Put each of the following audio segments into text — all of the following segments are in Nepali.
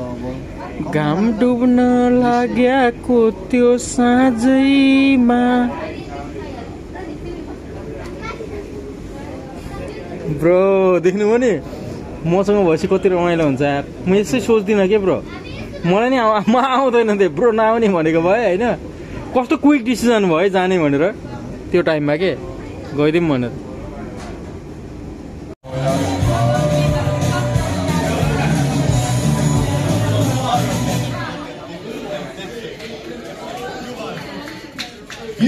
घाम डुब्न लाग्याको त्यो साँझैमा ब्रो देख्नुभयो नि? मसँग भएपछि कति रमाइलो हुन्छ। यार म यसै सोच्दिनँ के ब्रो मलाई नि म आउँदैन थिएँ ब्रो नआउने भनेको भए होइन? कस्तो क्विक डिसिजन भयो है जाने भनेर। त्यो टाइममा के? गइदिउँ भनेर।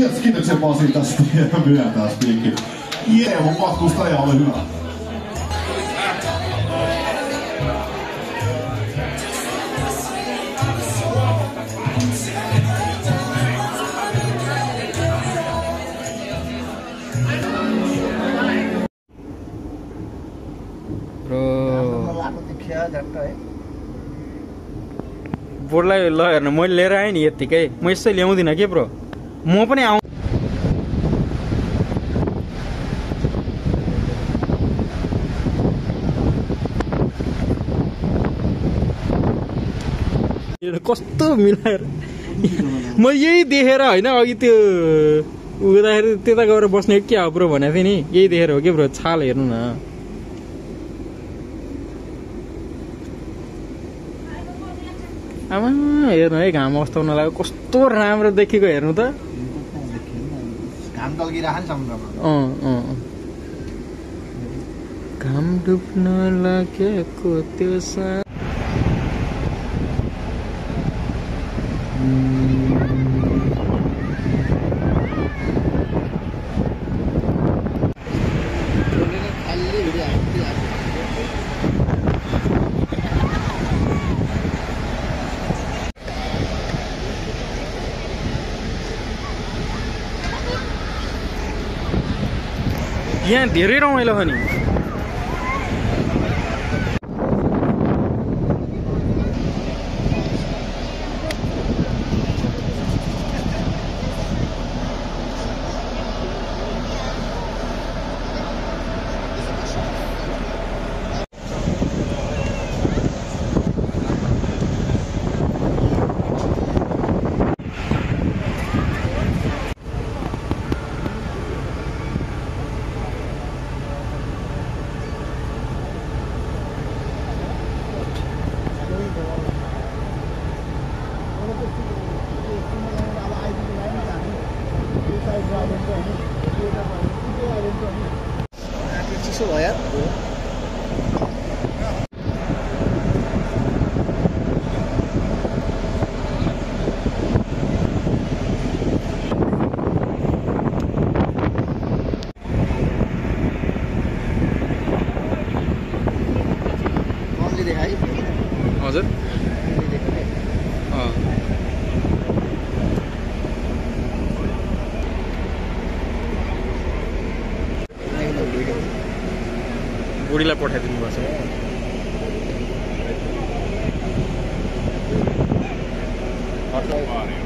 Yes, kiitoksia Pasi tästä spiikki. Jeehu, matkustaja, ole hyvä. बोर्डलाई ल हेर्नु मैले लिएर आएँ नि यत्तिकै म यसै ल्याउँदिनँ के ब्रो म पनि आउँ। कस्तो मिलाएर म यही देखेर होइन अघि त्यो उदाखेरि त्यता गएर बस्ने के हो ब्रो भनेको थिएँ नि? यही देखेर हो कि ब्रो? छाल हेर्नु न। आमा हेर्नु है घाम अस्ताउन लाग्यो कस्तो राम्रो देखेको हेर्नु त। घाम डुब्न लागेको त्यो सा यहाँ धेरै रमाइलो छ नि चिसो भयो यार कमले देखाइ हजुर अँ। बुढीलाई पठाइदिनु भएको छ। Video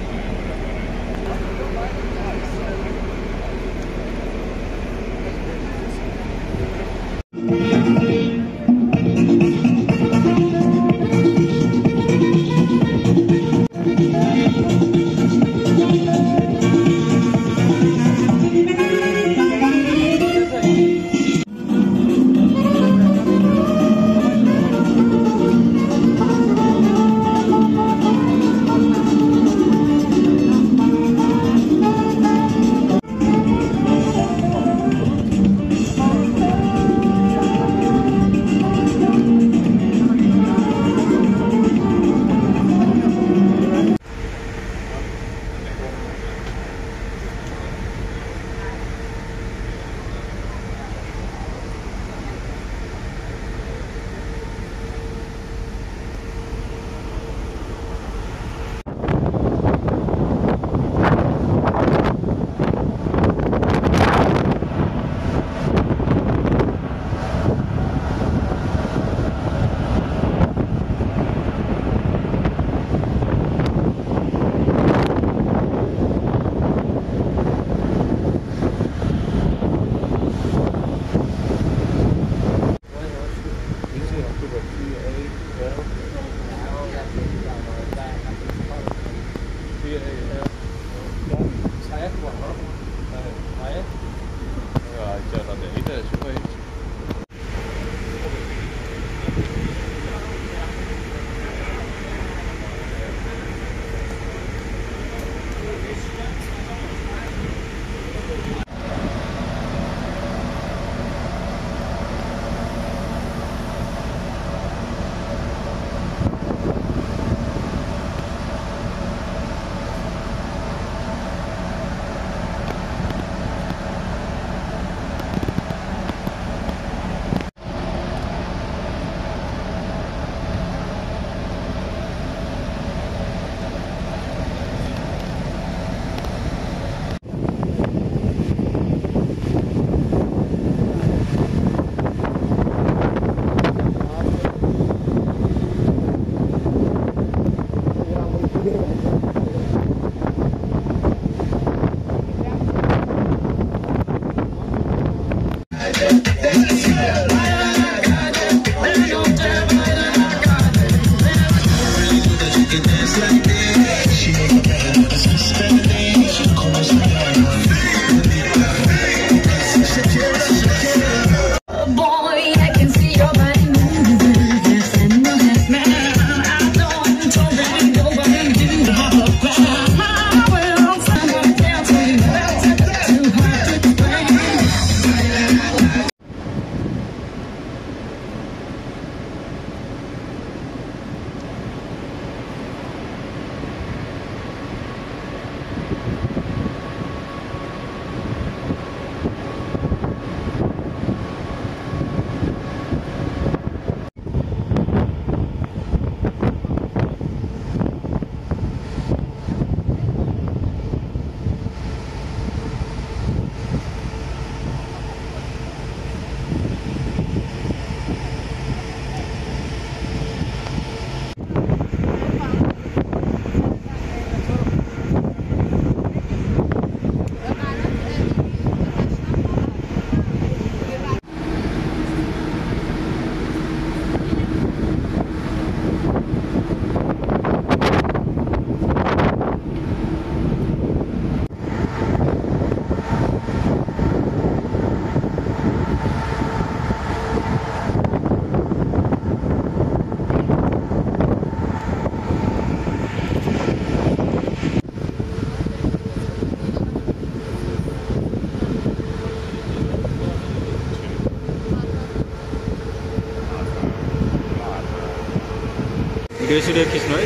Video sudah habis, noh.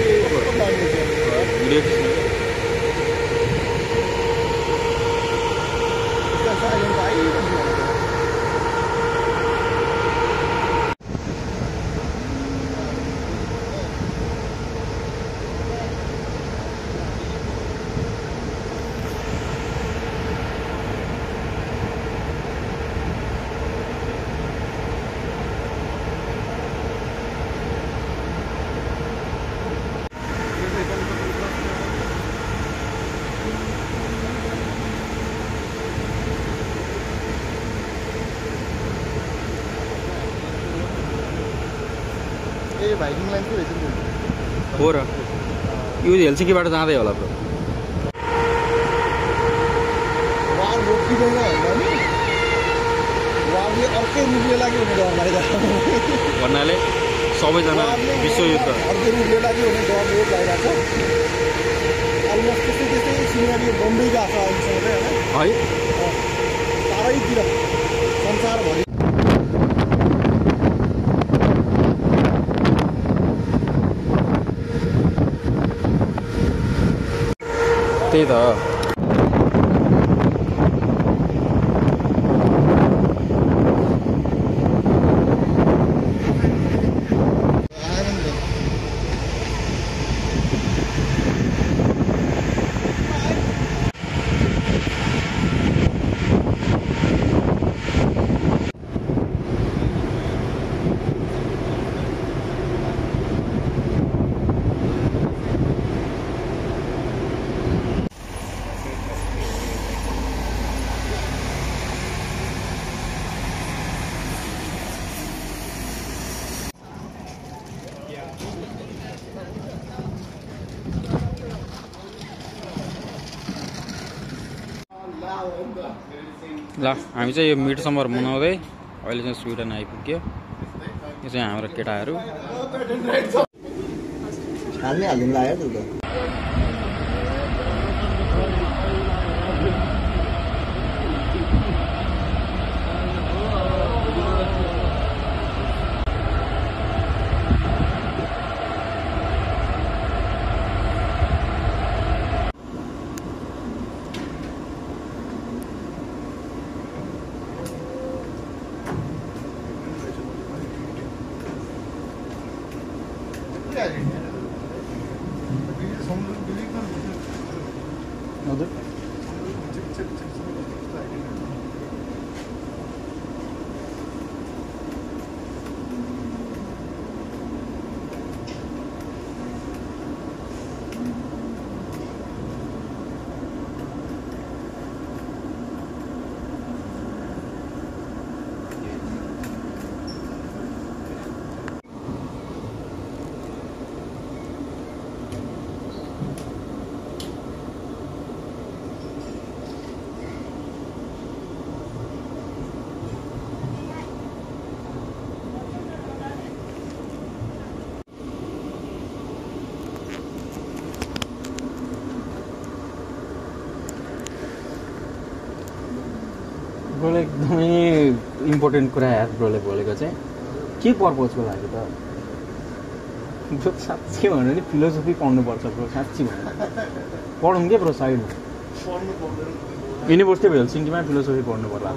Video. भाइकिङ रहेछ। हो र यो हेलसिङ्कीबाट जाँदै होला ब्रो वार रोकिँदैन भन्दा नि वारले अर्कै रूपले लाग्यो भने डर लागिरहेको भन्नाले सबैजना विश्वयुद्ध अर्कै रूपले लाग्यो भने डर बहुत लागिरहेको छ अलमोस्ट त्यस्तै त्यस्तै सिनेरी बम्बई गएको छ अहिलेसम्म चाहिँ है संसारभरि त्यही त ल हामी चाहिँ यो मिड समर मनाउँदै अहिले चाहिँ स्विडन आइपुग्यो। यो चाहिँ हाम्रो केटाहरू। yapmadı. ब्रोले एकदमै इम्पोर्टेन्ट कुरा यार ब्रोले बोलेको चाहिँ के पर्पजको लागि त? ब्रो साँच्ची भन्यो भने फिलोसफी पढ्नुपर्छ ब्रो साँच्ची भन्यो पढौँ के ब्रो साइडमा युनिभर्सिटी अफ हेलसिङ्कीमा फिलोसफी पढ्नु पर्ला